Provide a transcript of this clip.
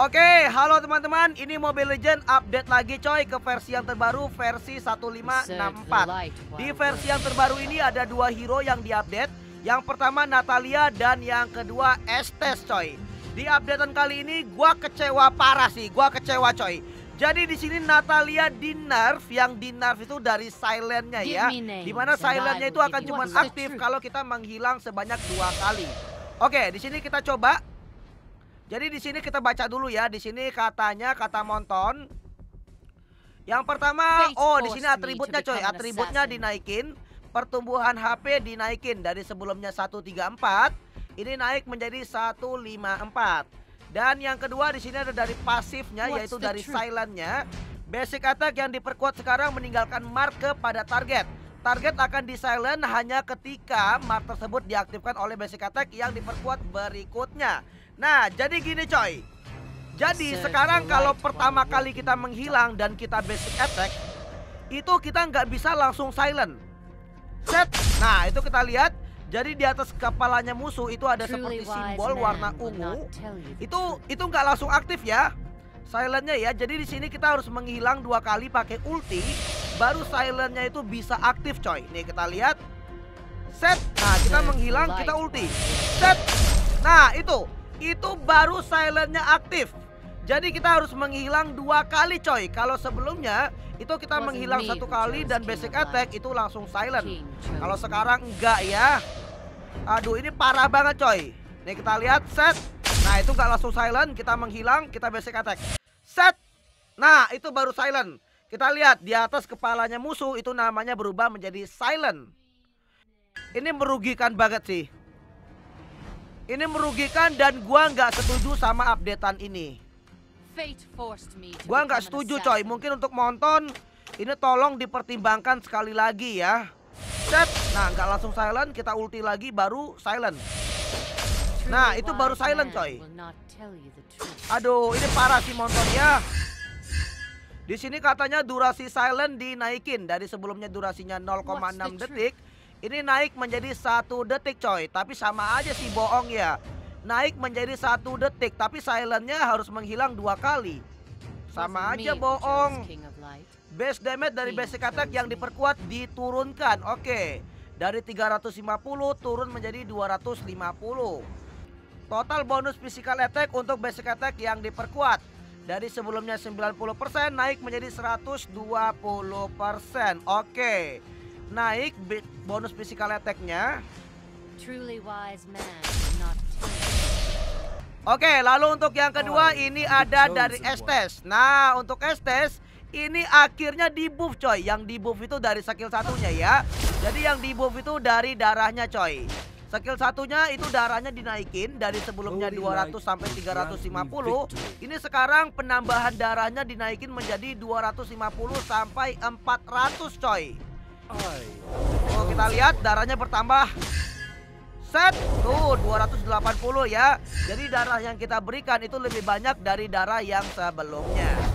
Oke, halo teman-teman. Ini Mobile Legend update lagi coy ke versi yang terbaru, versi 1564. Di versi yang terbaru ini ada dua hero yang diupdate. Yang pertama Natalia dan yang kedua Estes coy. Di updatean kali ini gua kecewa parah sih, gua kecewa coy. Jadi di sini Natalia di nerf yang di nerf itu dari silentnya ya. Di mana silentnya itu akan cuma aktif kalau kita menghilang sebanyak dua kali. Oke, di sini kita coba jadi di sini kita baca dulu ya. Di sini katanya kata monton. Yang pertama, oh di sini atributnya coy, atributnya dinaikin, pertumbuhan HP dinaikin dari sebelumnya 134, ini naik menjadi 154. Dan yang kedua di sini ada dari pasifnya yaitu dari silentnya. Basic attack yang diperkuat sekarang meninggalkan mark kepada target. Target akan di silent hanya ketika mark tersebut diaktifkan oleh basic attack yang diperkuat berikutnya. Nah, jadi gini coy. Jadi sekarang kalau pertama kali kita menghilang dan kita basic attack, itu kita nggak bisa langsung silent. Set. Nah, itu kita lihat. Jadi di atas kepalanya musuh itu ada seperti simbol warna ungu. Itu itu nggak langsung aktif ya. Silentnya ya. Jadi di sini kita harus menghilang dua kali pakai ulti, baru silentnya itu bisa aktif coy. Nih kita lihat. Set. Nah, kita menghilang, kita ulti. Set. Nah, itu itu baru silentnya aktif. Jadi kita harus menghilang dua kali coy. Kalau sebelumnya itu kita menghilang satu kali dan basic attack itu langsung silent. Kalau sekarang enggak ya. Aduh ini parah banget coy. Nih kita lihat set. Nah itu enggak langsung silent. Kita menghilang kita basic attack. Set. Nah itu baru silent. Kita lihat di atas kepalanya musuh itu namanya berubah menjadi silent. Ini merugikan banget sih. Ini merugikan dan gua nggak setuju sama updatean ini. Gua nggak setuju coy. Mungkin untuk monton ini tolong dipertimbangkan sekali lagi ya. Set. Nah nggak langsung silent, kita ulti lagi baru silent. Nah itu baru silent coy. Aduh ini parah sih monton ya. Di sini katanya durasi silent dinaikin dari sebelumnya durasinya 0,6 detik ini naik menjadi satu detik coy. Tapi sama aja sih bohong ya. Naik menjadi satu detik Tapi silentnya harus menghilang dua kali. Sama aja bohong. Base damage dari basic attack yang diperkuat diturunkan. Oke. Dari 350 turun menjadi 250 Total bonus physical attack untuk basic attack yang diperkuat. Dari sebelumnya 90% naik menjadi 120%. Oke naik bonus physical attack-nya. Oke, lalu untuk yang kedua oh, ini ada dari Estes. Nah, untuk Estes ini akhirnya di buff coy. Yang di buff itu dari skill satunya ya. Jadi yang di buff itu dari darahnya coy. Skill satunya itu darahnya dinaikin dari sebelumnya 200 sampai 350. Ini sekarang penambahan darahnya dinaikin menjadi 250 sampai 400 coy. Oh, kita lihat darahnya bertambah. Set. Tuh, 280 ya. Jadi darah yang kita berikan itu lebih banyak dari darah yang sebelumnya.